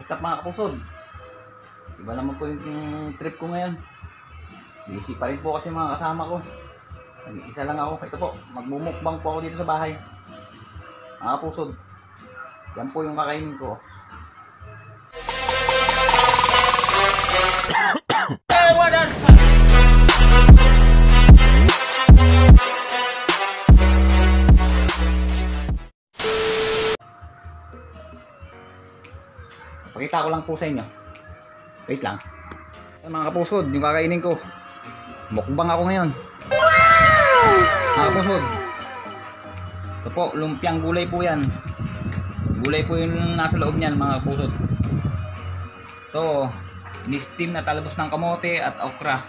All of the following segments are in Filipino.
What's up mga kapusod? Iba naman po yung, trip ko ngayon. Busy pa rin po kasi mga kasama ko. Nag-iisa lang ako. Ito po, magmumukbang po ako dito sa bahay. Mga kapusod. Yan po yung kakainin ko. Pakita ko lang po sa inyo. Wait lang. Mga kapusod, yung kakainin ko. Mukbang ako ngayon. Mga kapusod. Ito po, lumpiang gulay po yan. Gulay po yung nasa loob niyan mga kapusod. Ito, in-steam na talabos ng kamote at okra.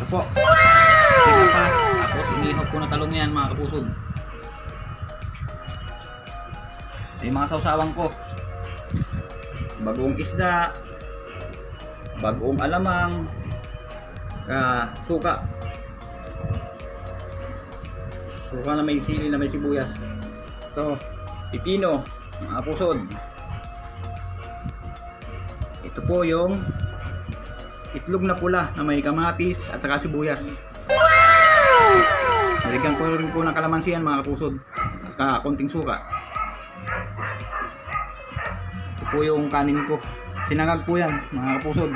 Ito po. Ito pa. Tapos inihaw po na talong yan mga kapusod. Yung mga sausawan ko. Bagong isda. Bagong alamang. Uh, suka. Suka na may sili na may sibuyas. Ito. Pipino. Mga pusod. Ito po yung itlog na pula na may kamatis at saka sibuyas. Nilagyan ko rin po ng kalamansi yan mga kapusod. At saka konting suka. Po yung kanin ko. Sinangag po yan, mga kapusod.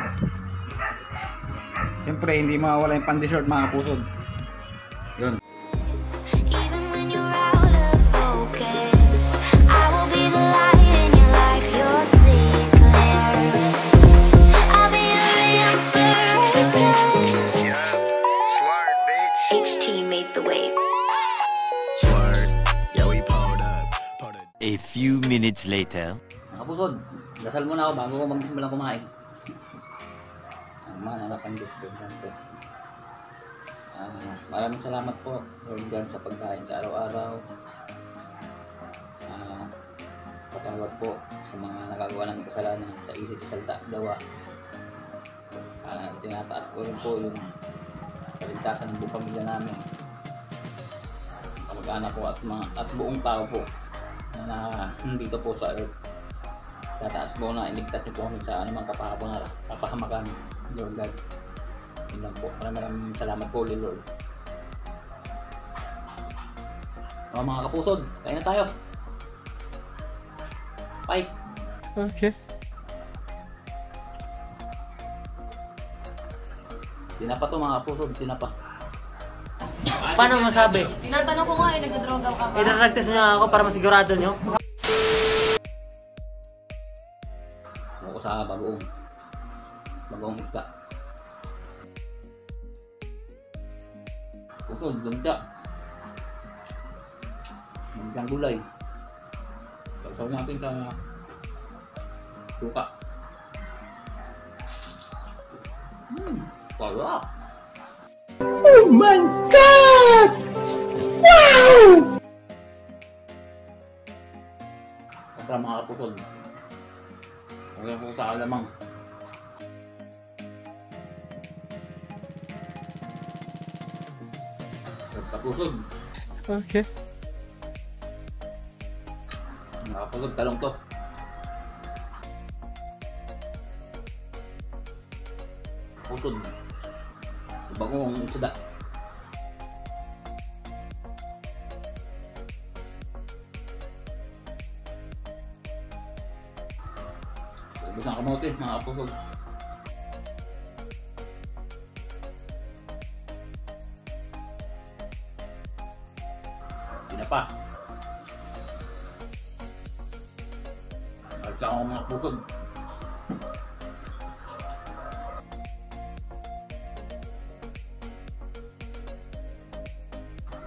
Siyempre, hindi mawawala yung pan-dessert, mga kapusod. Yun. Even when you're out of focus, I will be the light in your life. You'll see it clear. I'll be your inspiration. Sword, bitch. HT made the wave. Sword. Yeah, we pulled up. Pulled up. A few minutes later. Kapusod, dasal muna ako bago ko magsimulang kumain. Ang mananapan Diyos ko ganito. Ah, maraming salamat po Lord God sa pagkain sa araw-araw. Ah, patawad po sa mga nagagawa namin kasalanan sa isip, salita, gawa. Ah, tinataas ko rin po yung kaligtasan ng buong pamilya namin. Kamag-anak ko at, mga, at buong tao po na nandito po sa earth. Tataas po na iligtas niyo po kami sa anumang kapahapon na kapahamakan, Lord God. Yun lang po. Maraming maraming salamat po, Lord. Mga mga kapusod, kain na tayo. Bye! Okay. Tinapa to mga kapusod, tinapa. Paano masabi? Tinatanong ko nga eh, nagdodroga ka ba? Idaragtas niyo ako para masigurado niyo? Sa bagoong. Bagoong isda. Pusod, ganda. Magandang gulay. Sausaw natin sa suka. Hmm, sarap. Oh my God! Wow! Para mga kapusod. Hanggang po sa alamang. Kapusod. Okay. Nakapusod talong to. Pusod. Bagong isda. Kamote, mga kapusod. Tinapa. At ako mga kapusod.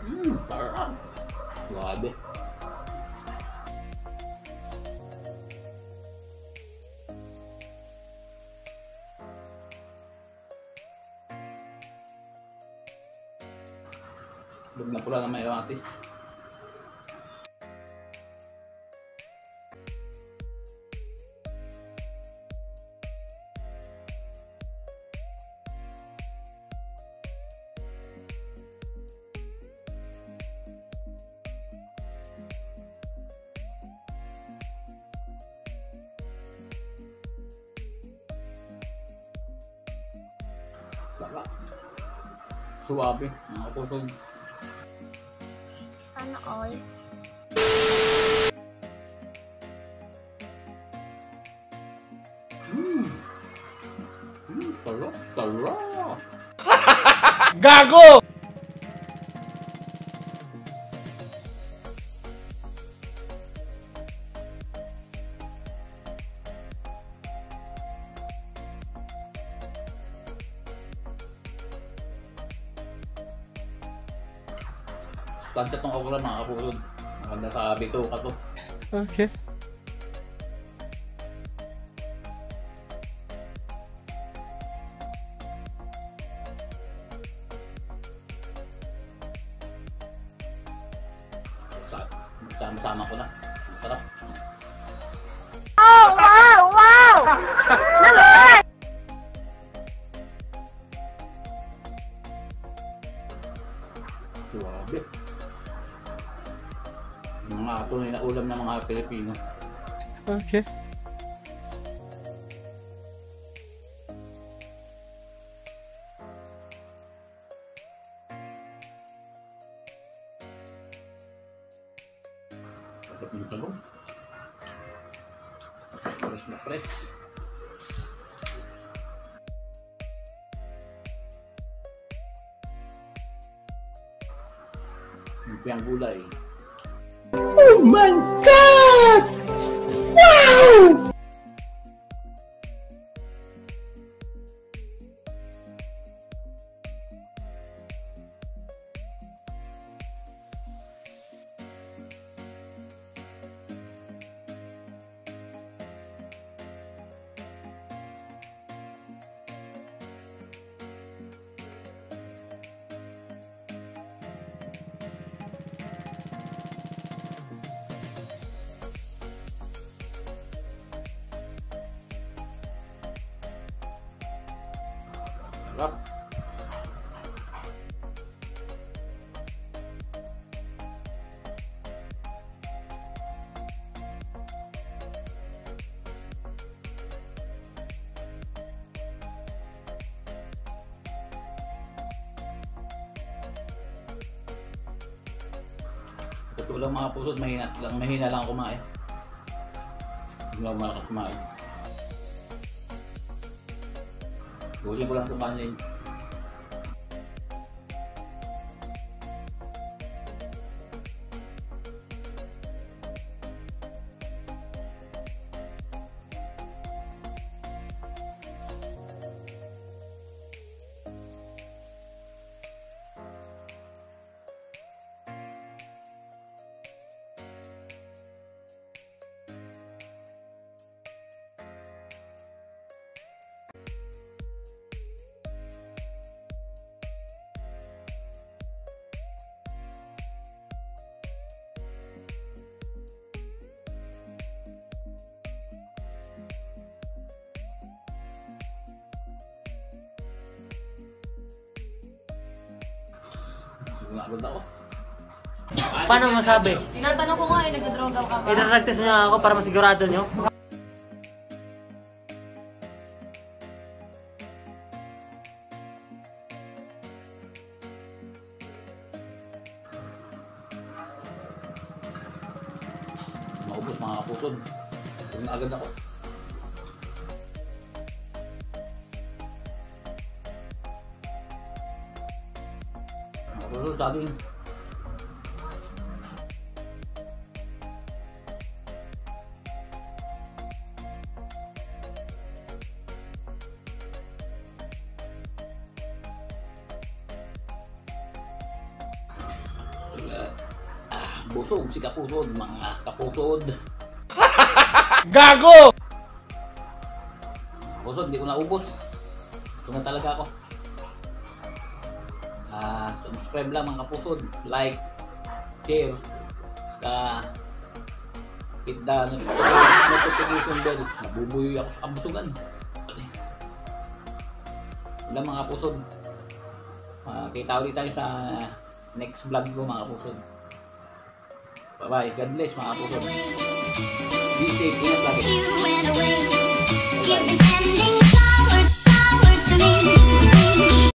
Mmm, sarap. Grabe. Sarap. Suwabe, mga kapusod. Sana all. Hmm, sarap, sarap. Gago! Ganda tong okra mga kapusod. Maganda sa bituka to. Okay. Pilipino. Okay. Sarap yung talong. Press na press. Yung gulay. Sarap. Totoo lang mga pusod, mahina lang, mahina lang kumain. Hindi lang malakas kumain. Gawin ko lang itong kanin. Siguro agad ako. Paano masabi? Tinatanong ko nga eh, nagdodroga ka ba? Idaragtas niyo ako para masigurado niyo. Maubos mga kapusod. Huwag na agad ako. Ah, busog si kapusod, mga kapusod. Gago! Kapusod, hindi ko naubos. Ito na talaga ako. Ah, subscribe lang mga kapusod. Like, share, saka hit the notification bell. Nabubuyoy ako sa kabusugan. Wala mga kapusod. Ah, kita ulit tayo sa next vlog ko mga kapusod. Bye bye. God bless mga kapusod. Be safe. Ingat lagi. Went